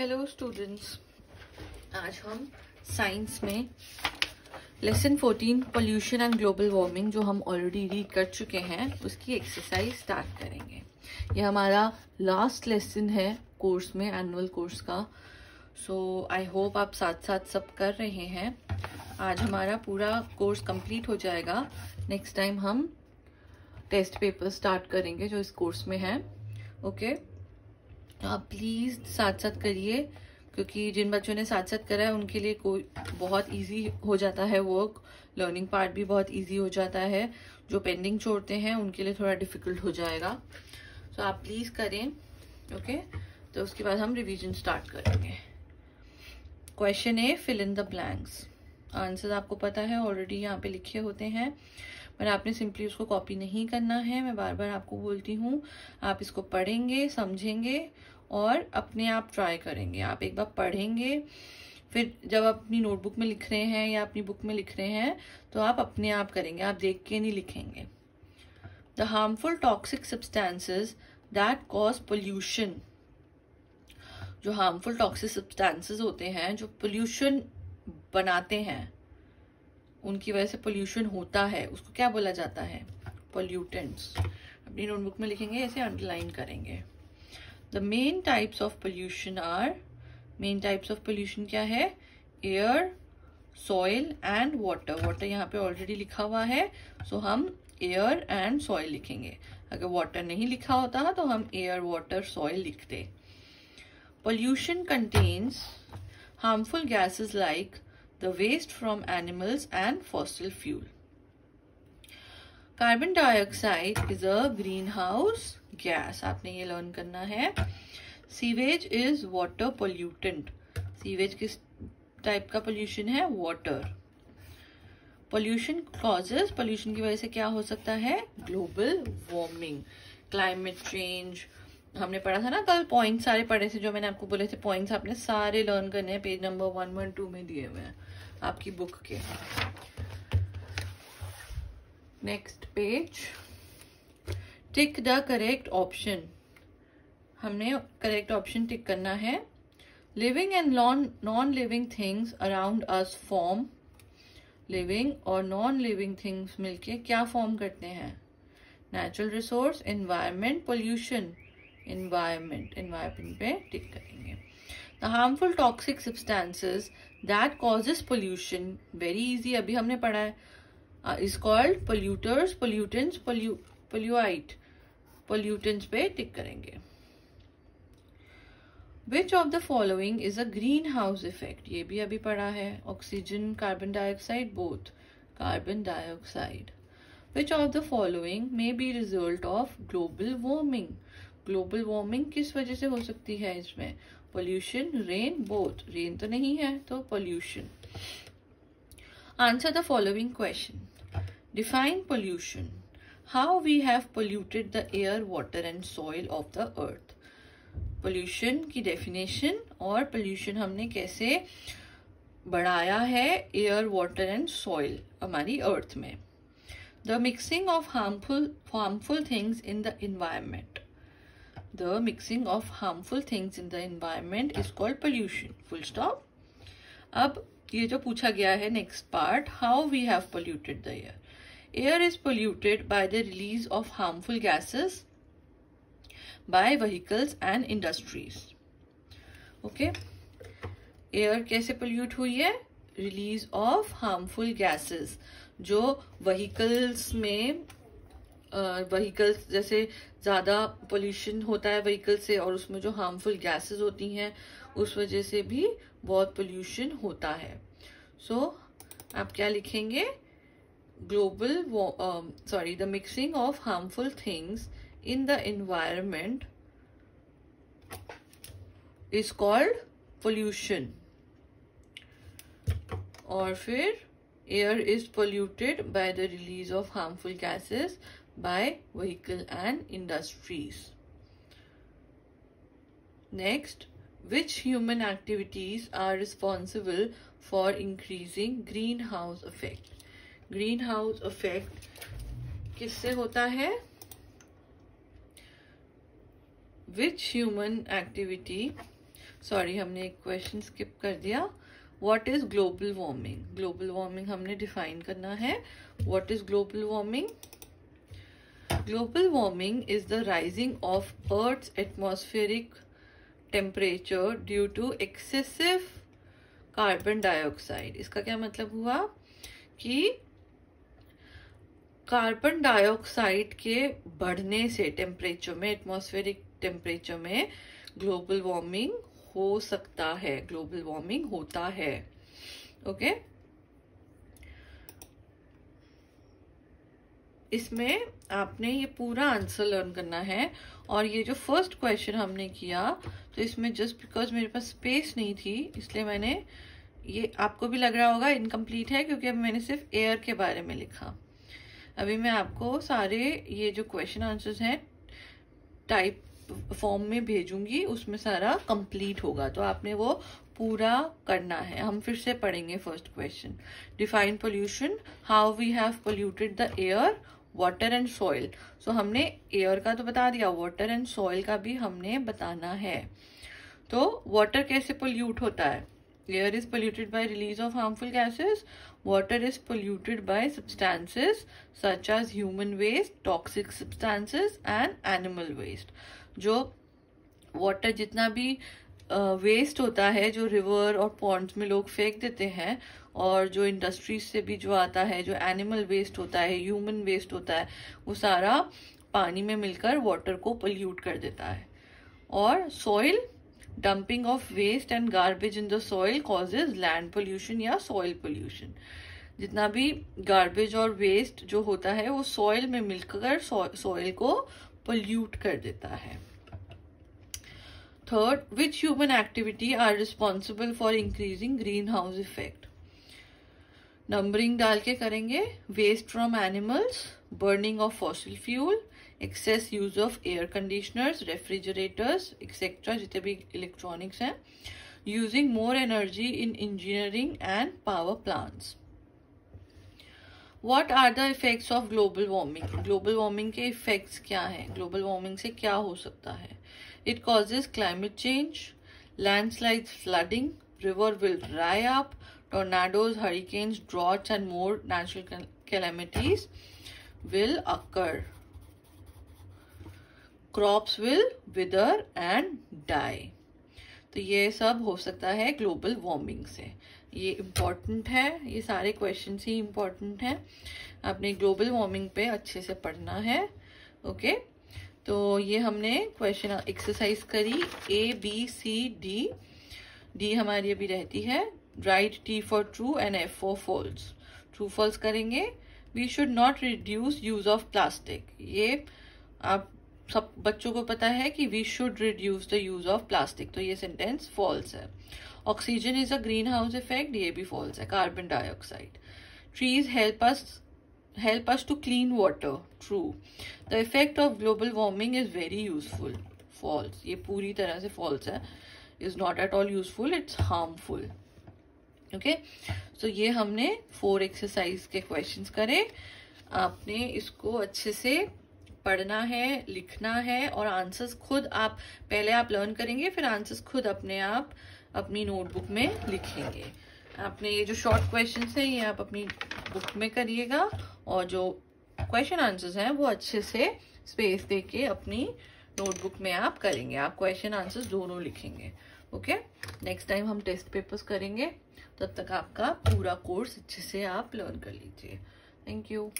Hello students आज हम science में lesson 14 pollution and global warming जो हम ऑलरेडी रीड कर चुके हैं, उसकी एक्सरसाइज स्टार्ट करेंगे। ये हमारा लास्ट लेसन है कोर्स में एनुअल कोर्स का। सो आई होप आप साथ साथ सब कर रहे हैं। आज हमारा पूरा कोर्स कंप्लीट हो जाएगा। नेक्स्ट टाइम हम टेस्ट पेपर स्टार्ट करेंगे, जो इस कोर्स में है। Okay okay? तो आप प्लीज़ साथ साथ करिए, क्योंकि जिन बच्चों ने साथ साथ करा है, उनके लिए कोई बहुत इजी हो जाता है वर्क लर्निंग पार्ट भी बहुत इजी हो जाता है. जो पेंडिंग छोड़ते हैं, उनके लिए थोड़ा डिफ़िकल्ट हो जाएगा. तो आप प्लीज़ करें ओके तो उसके बाद हम रिवीजन स्टार्ट करेंगे. Question A fill in the blanks answer आपको पता है ऑलरेडी यहाँ पे लिखे होते हैं. पर आपने सिंपली उसको कॉपी नहीं करना है। मैं बार बार आपको बोलती हूँ, आप इसको पढ़ेंगे, समझेंगे और अपने आप ट्राई करेंगे। आप एक बार पढ़ेंगे, फिर जब आप अपनी नोटबुक में लिख रहे हैं या अपनी बुक में लिख रहे हैं तो आप अपने आप करेंगे। आप देख के नहीं लिखेंगे। The harmful toxic substances that cause pollution जो हार्मफुल टॉक्सिक सब्सटेंसेज होते हैं, जो पोल्यूशन बनाते हैं उनकी वजह से पोल्यूशन होता है, उसको क्या बोला जाता है? पोल्यूटेंट्स अपनी नोटबुक में लिखेंगे ऐसे अंडरलाइन करेंगे। The main types of pollution are main types of pollution क्या है? Air soil and water water यहाँ पे ऑलरेडी लिखा हुआ है सो so हम एयर एंड सॉइल लिखेंगे। अगर वाटर नहीं लिखा होता तो हम एयर वाटर सॉइल लिखते। Pollution contains harmful gases like the waste from animals and fossil fuel. Carbon dioxide is a greenhouse gas आपने ये लर्न करना है। Sewage is water pollutant sewage किस टाइप का पोल्यूशन है? वाटर पोल्यूशन कॉजेज पोल्यूशन की वजह से क्या हो सकता है? ग्लोबल वार्मिंग क्लाइमेट चेंज हमने पढ़ा था ना कल पॉइंट सारे पढ़े थे, जो मैंने आपको बोले थे पॉइंट्स आपने सारे लर्न करने हैं page number one one two में दिए हुए हैं, आपकी बुक के। Next page tick the correct option हमने करेक्ट ऑप्शन टिक करना है। Living and non non living things around us form living और नॉन लिविंग थिंग्स मिलके क्या फॉर्म करते हैं? Natural resource environment pollution environment environment पे टिक करेंगे। The harmful toxic substances that causes pollution very easy अभी हमने पढ़ा है is called polluters pollutants pollute pollutants पे टिक करेंगे। Which of the following is a greenhouse effect ये भी अभी पढ़ा है oxygen carbon dioxide both carbon dioxide which of the following may be result of global warming global warming किस वजह से हो सकती है इसमें? पोल्यूशन रेन बोथ रेन तो नहीं है तो pollution answer the following question define pollution how we have polluted the air water and soil of the earth pollution की डेफिनेशन और पोल्यूशन हमने कैसे बढ़ाया है एयर वाटर एंड सॉइल हमारी अर्थ में. The mixing of harmful harmful things in the environment the mixing of harmful things in the environment is called pollution. Full stop. अब ये जो पूछा गया है next part how we have polluted the air air is polluted by the release of harmful gases by vehicles and industries okay air कैसे pollute हुई है? Release of harmful gases जो व्हीकल्स में व्हीकल्स जैसे ज़्यादा पोल्यूशन होता है vehicle से और उसमें जो हार्मफुल गैसेस होती हैं उस वजह से भी बहुत पोल्यूशन होता है। सो so, आप क्या लिखेंगे? Global sorry the mixing of harmful things in the environment is called pollution और फिर air is polluted by the release of harmful gases by vehicle and industries. Next, which human activities are responsible for increasing greenhouse effect? Greenhouse effect किससे होता है which human activity sorry हमने एक question skip कर दिया what is global warming global warming हमने define करना है what is global warming global warming is the rising of earth atmospheric temperature due to excessive carbon dioxide इसका क्या मतलब हुआ? कि कार्बन डाइऑक्साइड के बढ़ने से टेम्परेचर में एटमॉस्फेरिक टेम्परेचर में ग्लोबल वार्मिंग हो सकता है। ग्लोबल वार्मिंग होता है। ओके इसमें आपने ये पूरा आंसर लर्न करना है। और ये जो फ़र्स्ट क्वेश्चन हमने किया तो इसमें जस्ट बिकॉज़ मेरे पास स्पेस नहीं थी, इसलिए मैंने ये आपको भी लग रहा होगा इनकम्प्लीट है, क्योंकि अब मैंने सिर्फ़ एयर के बारे में लिखा। अभी मैं आपको सारे ये जो क्वेश्चन आंसर्स हैं टाइप फॉर्म में भेजूँगी उसमें सारा कंप्लीट होगा। तो आपने वो पूरा करना है। हम फिर से पढ़ेंगे first question define pollution how we have polluted the air water and soil so हमने एयर का तो बता दिया वाटर एंड सॉइल का भी हमने बताना है। तो वाटर कैसे पोल्यूट होता है? Air is polluted by release of harmful gases. Water is polluted by substances such as human waste, toxic substances and animal waste. जो वाटर जितना भी वेस्ट होता है, जो रिवर और पॉन्ड्स में लोग फेंक देते हैं, और जो इंडस्ट्रीज़ से भी जो आता है, जो एनिमल वेस्ट होता है ह्यूमन वेस्ट होता है, वो सारा पानी में मिलकर वाटर को पोल्यूट कर देता है। और soil dumping of waste and garbage in the soil causes land pollution या सॉइल पोल्यूशन जितना भी गार्बेज और वेस्ट जो होता है, वो सॉइल में मिलकर सॉइल को पोल्यूट कर देता है। Third which human activity are responsible for increasing greenhouse effect numbering डाल के करेंगे। Waste from animals burning of fossil fuel excess use of air conditioners refrigerators etcetera जितने भी इलेक्ट्रॉनिक्स हैं। Using more energy in engineering and power plants what are the effects of global warming global warming के effects क्या हैं? Global warming से क्या हो सकता है? It causes climate change land slide flooding river will dry up tornadoes hurricanes droughts and more natural calamities will occur crops will wither and die तो ये सब हो सकता है ग्लोबल वार्मिंग से। ये इंपॉर्टेंट है, ये सारे क्वेश्चन ही इंपॉर्टेंट हैं। आपने ग्लोबल वार्मिंग पे अच्छे से पढ़ना है ओके तो ये हमने क्वेश्चन एक्सरसाइज करी A B C D D हमारी अभी रहती है right T for true and F for false true false करेंगे। We should not reduce use of plastic ये आप सब बच्चों को पता है कि we should reduce the use of plastic तो ये सेंटेंस फॉल्स है। अ ग्रीन हाउस इफ़ेक्ट ये भी फॉल्स है carbon dioxide trees help us help us to clean water true the effect of global warming is very useful false ये पूरी तरह से फॉल्स है. Is not at all useful it's harmful okay so ये हमने four exercise के questions करे. आपने इसको अच्छे से पढ़ना है, लिखना है, और आंसर्स खुद आप, पहले आप लर्न करेंगे, फिर आंसर्स खुद अपने आप अपनी नोटबुक में लिखेंगे। आपने ये जो शॉर्ट क्वेश्चन है, ये आप अपनी बुक में करिएगा और जो क्वेश्चन आंसर्स हैं, वो अच्छे से स्पेस दे के अपनी नोटबुक में आप करेंगे। आप क्वेश्चन आंसर्स दोनों लिखेंगे ओके नेक्स्ट टाइम हम टेस्ट पेपर्स करेंगे, तब तक आपका पूरा कोर्स अच्छे से आप लर्न कर लीजिए। Thank you